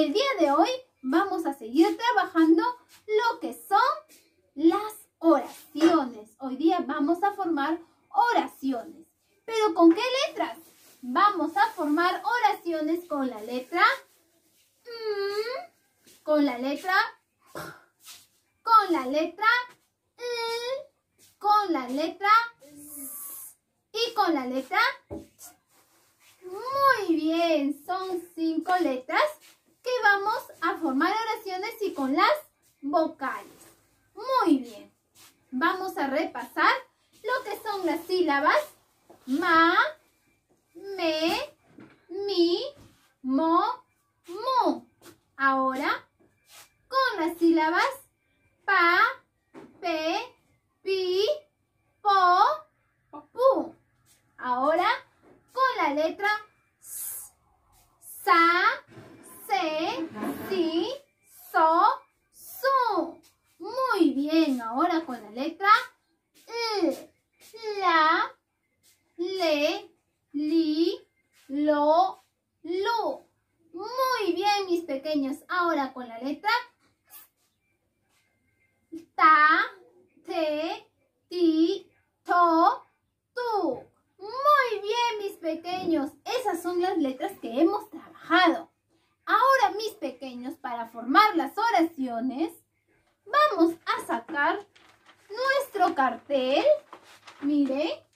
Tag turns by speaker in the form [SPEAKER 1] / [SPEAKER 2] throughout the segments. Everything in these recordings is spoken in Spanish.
[SPEAKER 1] El día de hoy vamos a seguir trabajando lo que son las oraciones. Hoy día vamos a formar oraciones. ¿Pero con qué letras? Vamos a formar oraciones con la letra mm, con la letra p, con la letra l, con la letra s y con la letra ch. Muy bien, son cinco letras que vamos a formar oraciones y con las vocales. Muy bien. Vamos a repasar lo que son las sílabas ma, me, mi, mo, mu. Ahora, con las sílabas pa, pe, pi, po, pu. Ahora, con la letra s, sa, se, si, so, su. Muy bien, ahora con la letra L, la, le, li, lo, lu. Muy bien, mis pequeños. Ahora con la letra ta, te, ti, to, tu. Muy bien, mis pequeños. Esas son las letras que hemos trabajado. Ahora, para formar las oraciones, vamos a sacar nuestro cartel. Mire,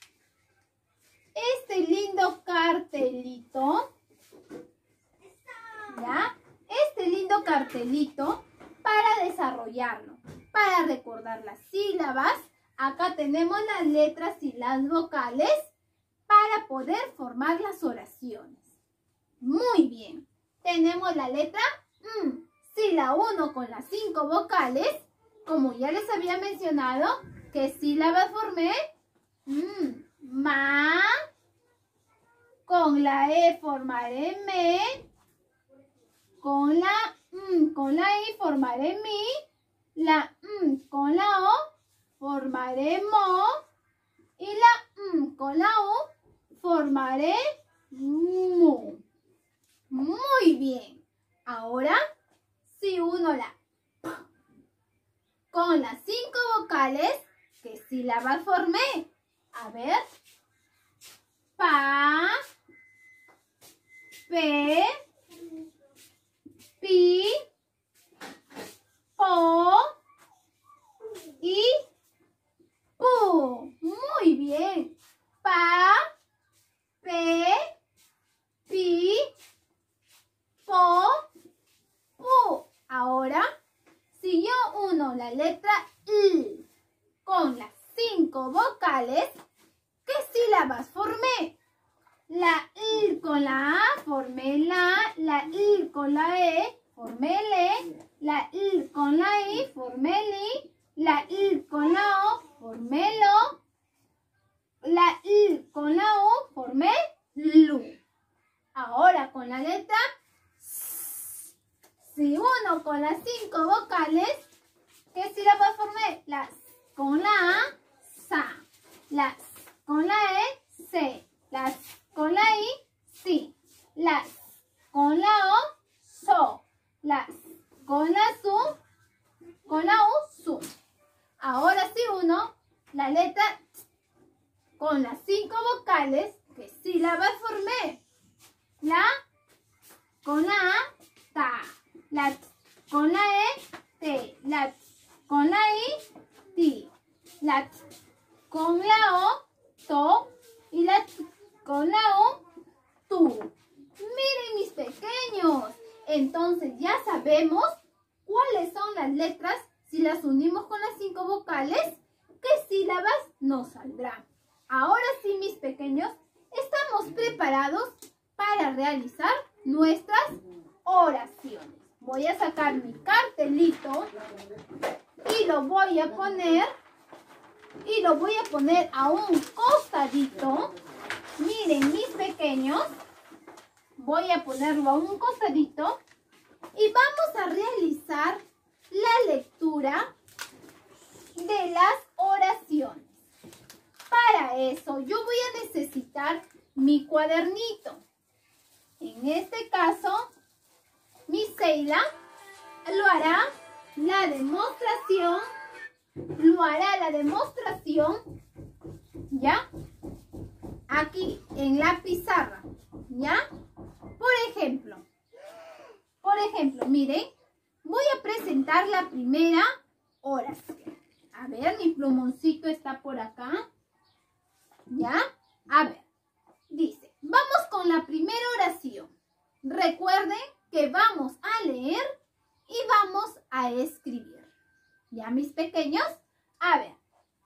[SPEAKER 1] este lindo cartelito. ¿Ya? Este lindo cartelito para desarrollarlo, para recordar las sílabas. Acá tenemos las letras y las vocales para poder formar las oraciones. Muy bien. Tenemos la letra M. Si la uno con las cinco vocales, como ya les había mencionado, ¿qué sílaba formé? Mm, ma. Con la E formaré me. Con la M, con la I formaré mi. La M con la O formaré mo. Y la M con la U formaré mu. Muy bien. Ahora, si uno la con las cinco vocales, ¿qué sílabas formé? A ver. Pa, pe, pi, po y pu. Muy bien. Pa, pe, pi, po, pu. Ahora, si yo uno la letra I con las cinco vocales, ¿qué sílabas formé? La I con la A formé la, la I con la E formé le, la I con la I formé li, la I con la O formé lo, la I con la U formé lu. Ahora con la letra S. Si uno con las cinco vocales, ¿qué sílabas formé? La con la A, sa. La S con la E, se. La S con la I, si. La S con la O, so. La S con la su, con la U, su. Ahora si uno, la letra con las cinco vocales, ¿qué sílabas formé? La con la A, ta. La con la E, te. La con la I, ti. La con la O, to. Y la con la U, tu. Miren mis pequeños. Entonces ya sabemos cuáles son las letras. Si las unimos con las cinco vocales, ¿qué sílabas nos saldrán? Ahora sí, mis pequeños, estamos preparados para realizar nuestras oraciones. Voy a sacar mi cartelito y lo voy a poner y lo voy a poner a un costadito. Miren, mis pequeños, voy a ponerlo a un costadito y vamos a realizar la lectura de las oraciones. Para eso yo voy a necesitar mi cuadernito. En este caso, mi Seila lo hará la demostración, lo hará la demostración, ¿ya? Aquí en la pizarra, ¿ya? Por ejemplo, por ejemplo, miren, voy a presentar la primera oración. A ver, mi plumoncito está por acá. ¿Ya? A ver, dice, vamos con la primera oración. Recuerden que vamos a leer y vamos a escribir. ¿Ya, mis pequeños? A ver,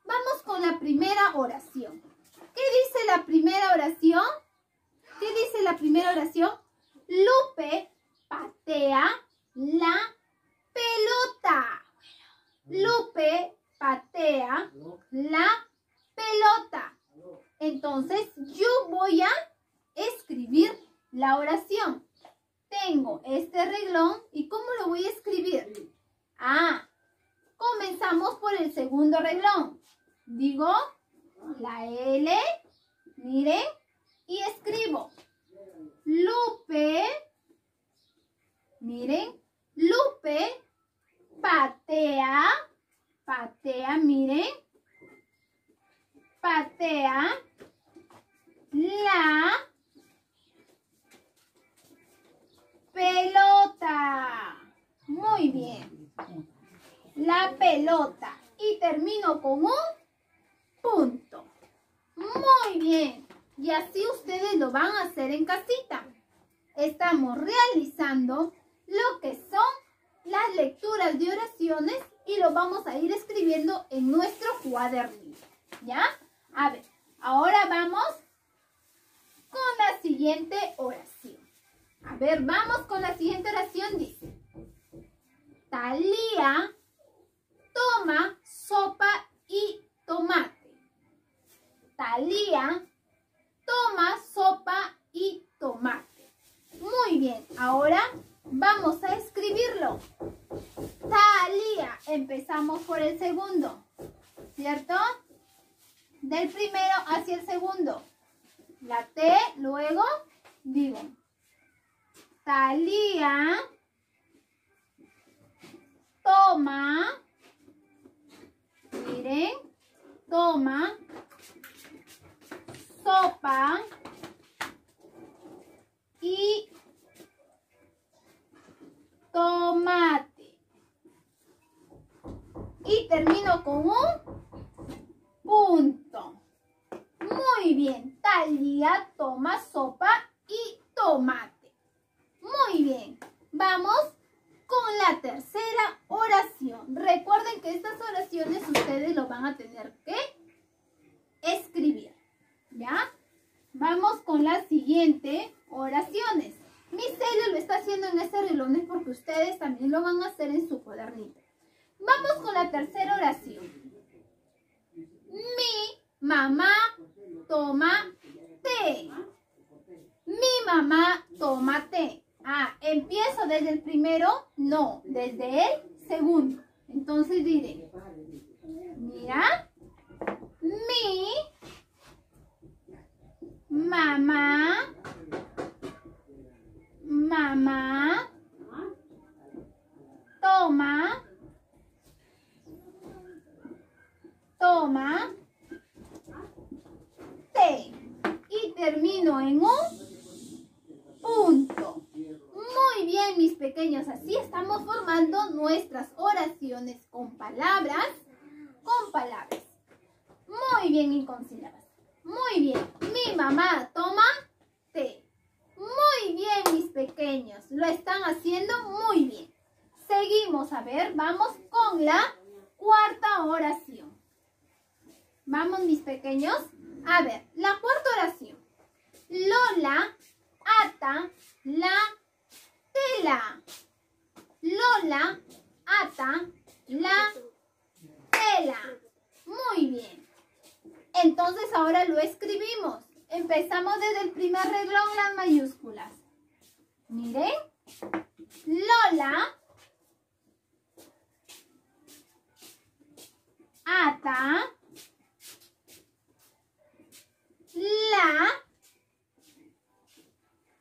[SPEAKER 1] vamos con la primera oración. ¿Qué dice la primera oración? ¿Qué dice la primera oración? Lupe patea la pelota. Lupe patea la pelota. Entonces yo voy a escribir la oración. Tengo este reglón y ¿cómo lo voy a escribir? Ah, comenzamos por el segundo reglón. Digo la L, miren, y escribo Lupe, miren, Lupe patea, patea, miren, patea la pelota. Muy bien. La pelota. Y termino con un punto. Muy bien. Y así ustedes lo van a hacer en casita. Estamos realizando lo que son las lecturas de oraciones y lo vamos a ir escribiendo en nuestro cuadernillo. ¿Ya? A ver, ahora vamos con la siguiente oración. A ver, vamos con la siguiente oración. Dice, Talía toma sopa y tomate. Talía toma sopa y tomate. Muy bien, ahora vamos a escribirlo. Talía, empezamos por el segundo, ¿cierto? Del primero hacia el segundo. La T, luego digo. Talía toma, miren, toma sopa y tomate. Y termino con un punto. Muy bien, Talía toma sopa y tomate. Muy bien, vamos con la tercera oración. Recuerden que estas oraciones ustedes lo van a tener que escribir. ¿Ya? Vamos con las siguientes oraciones. Mi celo lo está haciendo en este reloj porque ustedes también lo van a hacer en su cuadernito. Vamos con la tercera oración. Mi mamá toma Mi mamá toma té. Ah, ¿empiezo desde el primero? No, desde el segundo. Entonces diré, mira, mi mamá, mamá, toma, toma, té. Y termino en un punto. Muy bien, mis pequeños. Así estamos formando nuestras oraciones con palabras, con palabras. Muy bien, y con sílabas. Muy bien. Mi mamá toma té. Muy bien, mis pequeños. Lo están haciendo muy bien. Seguimos, a ver, vamos con la cuarta oración. Vamos, mis pequeños. A ver, la cuarta oración. Lola ata la tela. Lola ata la tela. Muy bien. Entonces ahora lo escribimos. Empezamos desde el primer reglón las mayúsculas. Miren. Lola ata la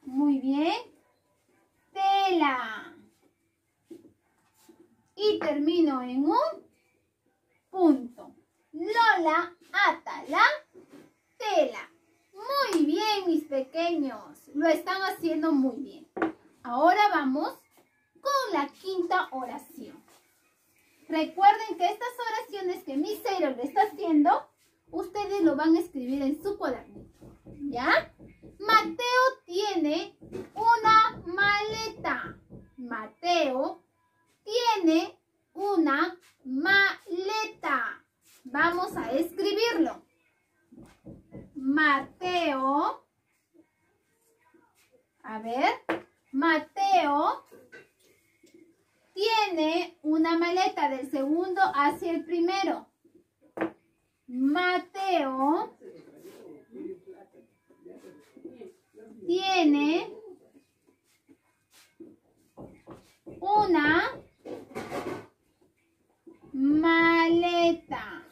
[SPEAKER 1] muy bien tela y termino en un punto Lola ata la tela muy bien, mis pequeños. Lo están haciendo muy bien. Ahora vamos con la quinta oración. Recuerden que estas oraciones que mi le está haciendo, ustedes lo van a escribir en su cuadernito. ¿Ya? Mateo tiene una maleta. Mateo tiene una maleta. Vamos a escribirlo. Mateo. A ver. Mateo tiene una maleta del segundo hacia el primero. Mateo tiene una maleta.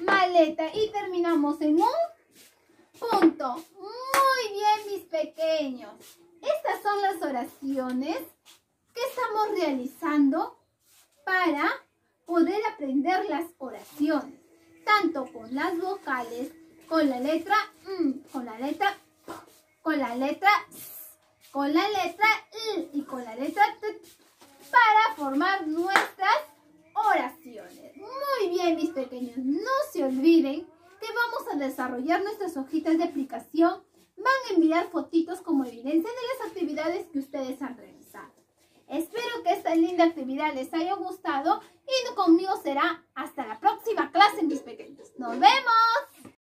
[SPEAKER 1] Maleta. Y terminamos en un punto. Muy bien, mis pequeños. Estas son las oraciones que estamos realizando para poder aprender las oraciones. Tanto con las vocales, con la letra M, con la letra con la letra S, con la letra I y con la letra T para formar nuestras oraciones. Muy bien, mis pequeños. No se olviden que vamos a desarrollar nuestras hojitas de aplicación. Van a enviar fotitos como evidencia de las actividades que ustedes han realizado. Espero que esta linda actividad les haya gustado y conmigo será hasta la próxima clase, mis pequeños. ¡Nos vemos!